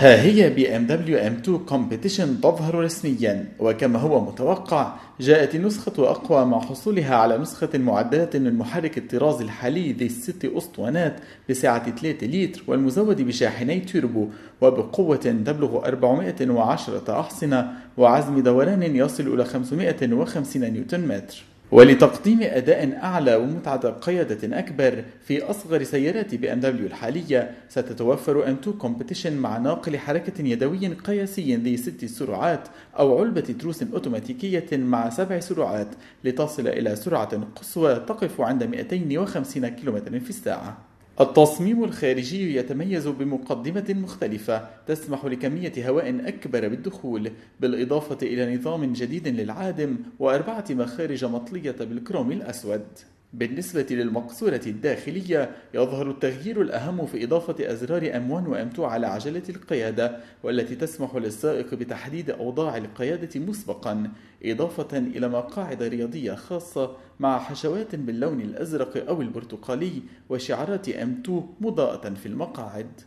ها هي بي ام دبليو M2 Competition تظهر رسميا وكما هو متوقع جاءت النسخة أقوى مع حصولها على نسخة معدلة من محرك الطراز الحالي ذي الست أسطوانات بسعة 3 لتر والمزود بشاحني توربو وبقوة تبلغ 410 أحصنة وعزم دوران يصل إلى 550 نيوتن متر. ولتقديم أداء أعلى ومتعة قيادة أكبر في أصغر سيارات بي إم دبليو الحالية ستتوفر M2 Competition مع ناقل حركة يدوي قياسي ذي ست سرعات أو علبة تروس أوتوماتيكية مع سبع سرعات لتصل إلى سرعة قصوى تقف عند 250 كم في الساعة. التصميم الخارجي يتميز بمقدمة مختلفة تسمح لكمية هواء أكبر بالدخول بالإضافة إلى نظام جديد للعادم وأربعة مخارج مطلية بالكروم الأسود. بالنسبة للمقصورة الداخلية يظهر التغيير الأهم في إضافة أزرار M1 و M2 على عجلة القيادة والتي تسمح للسائق بتحديد أوضاع القيادة مسبقا إضافة إلى مقاعد رياضية خاصة مع حشوات باللون الأزرق أو البرتقالي وشعارات M2 مضاءة في المقاعد.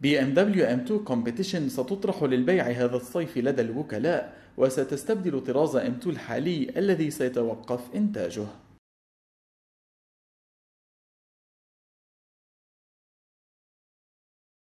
بي إم دبليو M2 Competition ستطرح للبيع هذا الصيف لدى الوكلاء وستستبدل طراز M2 الحالي الذي سيتوقف إنتاجه.